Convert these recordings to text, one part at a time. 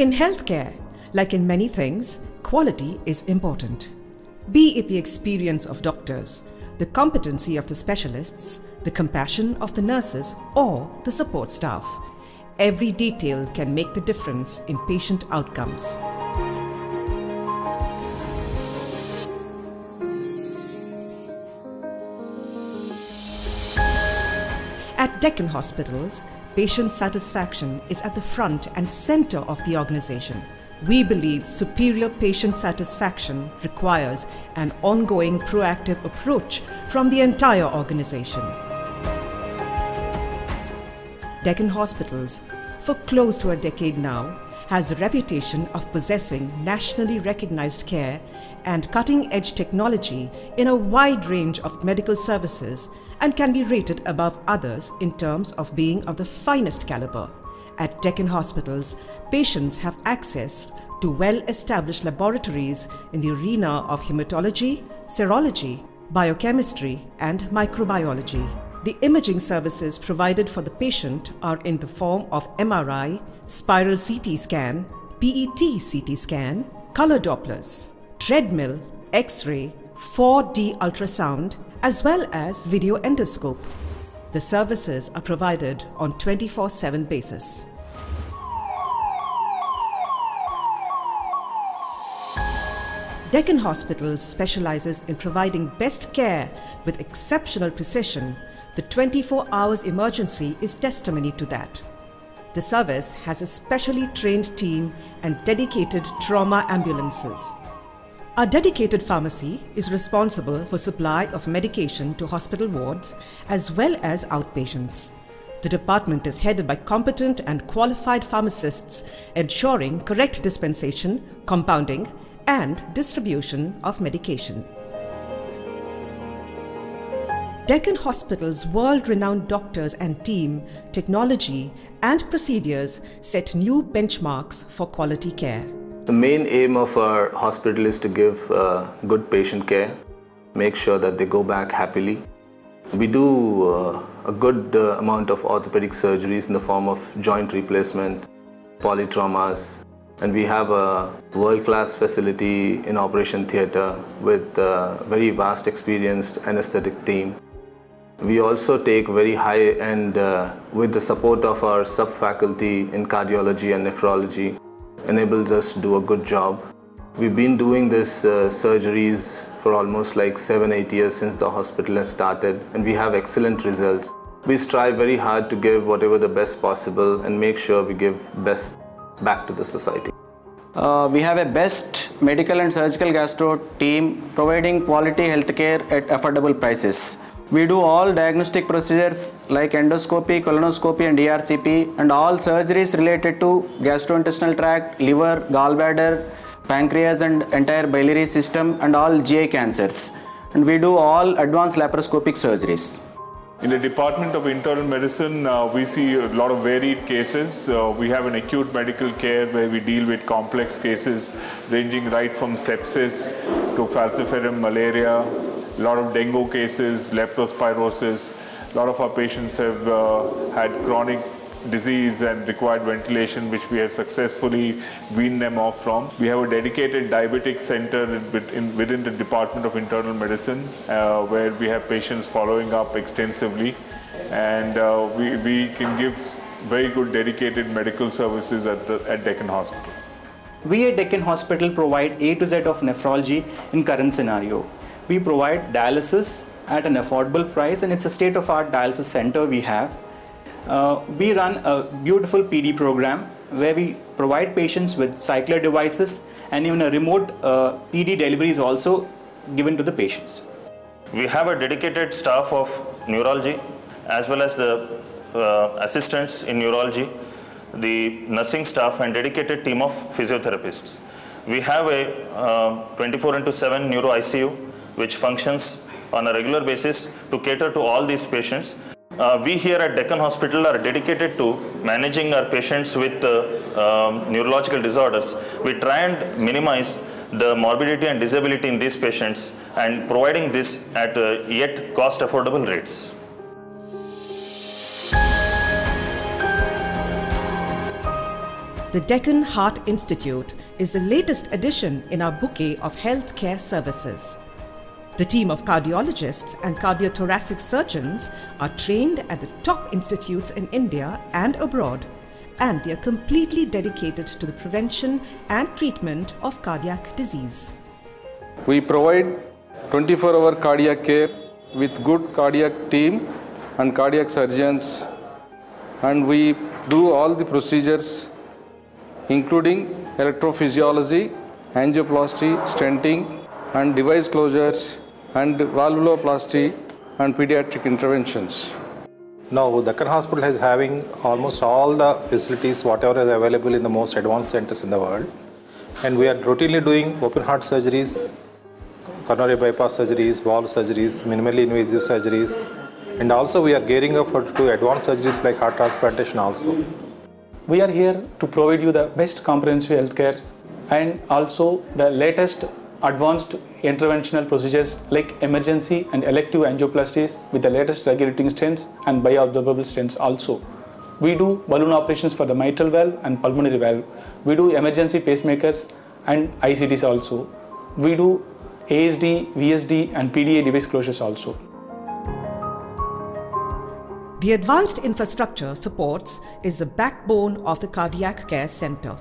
In healthcare, like in many things, quality is important. Be it the experience of doctors, the competency of the specialists, the compassion of the nurses, or the support staff. Every detail can make the difference in patient outcomes. At Deccan Hospitals, patient satisfaction is at the front and center of the organization. We believe superior patient satisfaction requires an ongoing proactive approach from the entire organization. Deccan Hospitals, for close to a decade now, has a reputation of possessing nationally recognized care and cutting edge technology in a wide range of medical services and can be rated above others in terms of being of the finest caliber. At Deccan Hospitals, patients have access to well established laboratories in the arena of hematology, serology, biochemistry, and microbiology. The imaging services provided for the patient are in the form of MRI, spiral CT scan, PET CT scan, color Dopplers, treadmill, X ray, 4D ultrasound, as well as video endoscope. The services are provided on 24 7 basis. Deccan Hospital specializes in providing best care with exceptional precision. The 24 hours emergency is testimony to that. The service has a specially trained team and dedicated trauma ambulances. Our dedicated pharmacy is responsible for supply of medication to hospital wards as well as outpatients. The department is headed by competent and qualified pharmacists ensuring correct dispensation, compounding, and distribution of medication. Deccan Hospital's world renowned doctors and team, technology, and procedures set new benchmarks for quality care. The main aim of our hospital is to give uh, good patient care, make sure that they go back happily. We do uh, a good uh, amount of orthopedic surgeries in the form of joint replacement, polytraumas, and we have a world-class facility in operation theatre with a very vast experienced anesthetic team. We also take very high end uh, with the support of our sub-faculty in cardiology and nephrology enables us to do a good job. We've been doing this uh, surgeries for almost like seven, eight years since the hospital has started and we have excellent results. We strive very hard to give whatever the best possible and make sure we give best back to the society. Uh, we have a best medical and surgical gastro team providing quality healthcare at affordable prices. We do all diagnostic procedures like endoscopy, colonoscopy and ERCP and all surgeries related to gastrointestinal tract, liver, gallbladder, pancreas and entire biliary system and all GI cancers. And we do all advanced laparoscopic surgeries. In the Department of Internal Medicine, uh, we see a lot of varied cases. Uh, we have an acute medical care where we deal with complex cases ranging right from sepsis to falciparum malaria, a lot of dengue cases, leptospirosis. A lot of our patients have uh, had chronic disease and required ventilation, which we have successfully weaned them off from. We have a dedicated diabetic center within the Department of Internal Medicine, uh, where we have patients following up extensively, and uh, we, we can give very good dedicated medical services at, the, at Deccan Hospital. We at Deccan Hospital provide A to Z of nephrology in current scenario. We provide dialysis at an affordable price and it's a state-of-art dialysis center we have uh, we run a beautiful PD program where we provide patients with cycler devices and even a remote uh, PD delivery is also given to the patients. We have a dedicated staff of neurology as well as the uh, assistants in neurology, the nursing staff and dedicated team of physiotherapists. We have a uh, 24 into 7 neuro ICU which functions on a regular basis to cater to all these patients. Uh, we here at Deccan Hospital are dedicated to managing our patients with uh, um, neurological disorders. We try and minimize the morbidity and disability in these patients and providing this at uh, yet cost affordable rates. The Deccan Heart Institute is the latest addition in our bouquet of healthcare services. The team of cardiologists and cardiothoracic surgeons are trained at the top institutes in India and abroad, and they are completely dedicated to the prevention and treatment of cardiac disease. We provide 24 hour cardiac care with good cardiac team and cardiac surgeons, and we do all the procedures including electrophysiology, angioplasty, stenting, and device closures and valvuloplasty and pediatric interventions. Now, Deccan Hospital is having almost all the facilities, whatever is available in the most advanced centers in the world. And we are routinely doing open heart surgeries, coronary bypass surgeries, valve surgeries, minimally invasive surgeries. And also we are gearing up for to advanced surgeries like heart transplantation also. We are here to provide you the best comprehensive healthcare and also the latest advanced interventional procedures like emergency and elective angioplasties with the latest regulating stents and bioabsorbable stents also. We do balloon operations for the mitral valve and pulmonary valve. We do emergency pacemakers and ICDs also. We do ASD, VSD and PDA device closures also. The advanced infrastructure supports is the backbone of the Cardiac Care Center.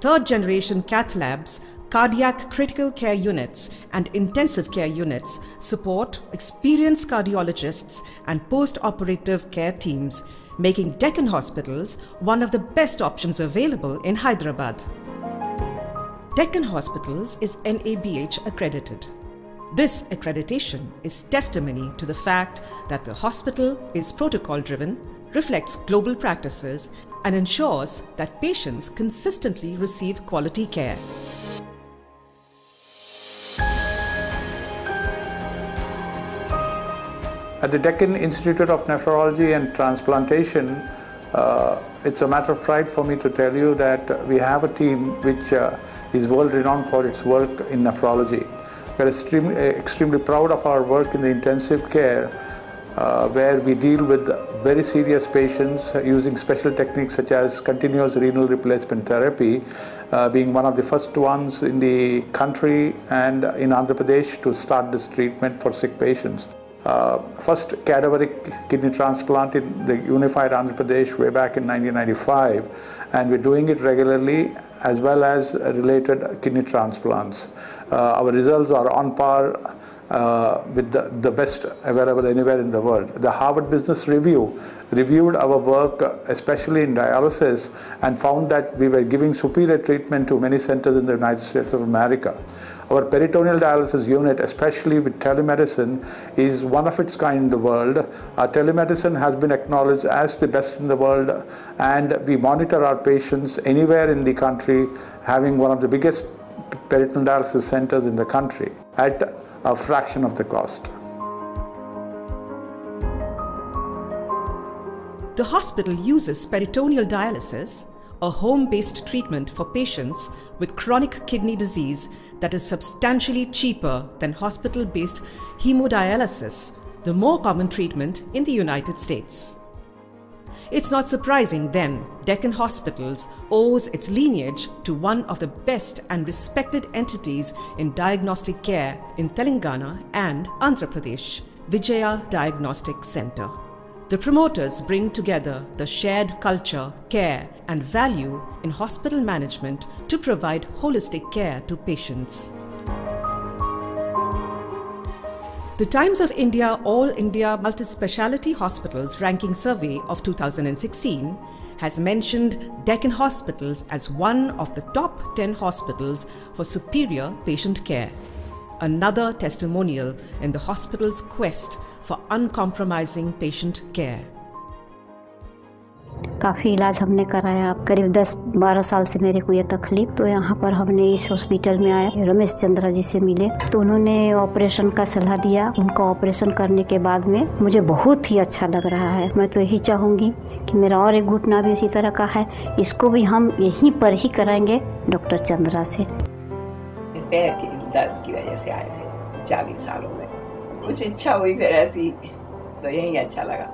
Third generation cath labs cardiac critical care units and intensive care units support experienced cardiologists and post operative care teams, making Deccan hospitals one of the best options available in Hyderabad. Deccan Hospitals is NABH accredited. This accreditation is testimony to the fact that the hospital is protocol driven, reflects global practices, and ensures that patients consistently receive quality care. At the Deccan Institute of Nephrology and Transplantation, uh, it's a matter of pride for me to tell you that we have a team which uh, is world renowned for its work in nephrology. We're extremely, extremely proud of our work in the intensive care uh, where we deal with very serious patients using special techniques such as continuous renal replacement therapy, uh, being one of the first ones in the country and in Andhra Pradesh to start this treatment for sick patients first cadaveric kidney transplant in the unified Andhra Pradesh way back in 1995 and we're doing it regularly as well as related kidney transplants. Uh, our results are on par uh, with the, the best available anywhere in the world. The Harvard Business Review reviewed our work, especially in dialysis, and found that we were giving superior treatment to many centers in the United States of America. Our peritoneal dialysis unit, especially with telemedicine, is one of its kind in the world. Our telemedicine has been acknowledged as the best in the world, and we monitor our patients anywhere in the country, having one of the biggest peritoneal dialysis centers in the country at a fraction of the cost. The hospital uses peritoneal dialysis, a home based treatment for patients with chronic kidney disease that is substantially cheaper than hospital based hemodialysis, the more common treatment in the United States. It's not surprising then Deccan Hospitals owes its lineage to one of the best and respected entities in diagnostic care in Telangana and Andhra Pradesh, Vijaya Diagnostic Center. The promoters bring together the shared culture, care, and value in hospital management to provide holistic care to patients. The Times of India All India Multispeciality Hospitals Ranking Survey of 2016 has mentioned Deccan Hospitals as one of the top 10 hospitals for superior patient care. Another testimonial in the hospital's quest for uncompromising patient care. काफ़ी इलाज हमने कराया। करीब 10-12 साल से मेरे को ये तकलीफ़ तो यहाँ पर हमने इस हॉस्पिटल में आए रमेश चंद्रा जी से मिले। तो उन्होंने ऑपरेशन का सलाह दिया। उनका ऑपरेशन करने के बाद में मुझे बहुत ही अच्छा लग रहा है। मैं तो यही चाहूँगी कि मेरा और एक घुटना भी उसी तरह का है। इसको भी हम यहीं पर ही कराएँगे डॉक्टर चंद्रा से। पैर की दर्द की वजह से आए थे चालीस सालों में। कुछ इच्छा हुई फिर ऐसी तो यही अच्छा लगा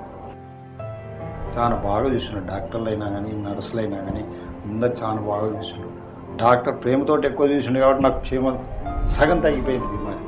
చాలా బాగా చూసినాడు డాక్టర్లు అయినా కానీ నర్సులు అయినా కానీ అందరు చాలా బాగా చూసినాడు డాక్టర్ ప్రేమతో ఎక్కువ చూసిండు కాబట్టి నాకు క్షేమ సగం తగ్గిపోయింది బీమారి